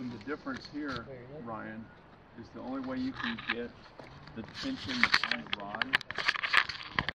And the difference here, Ryan, is the only way you can get the tension on the rod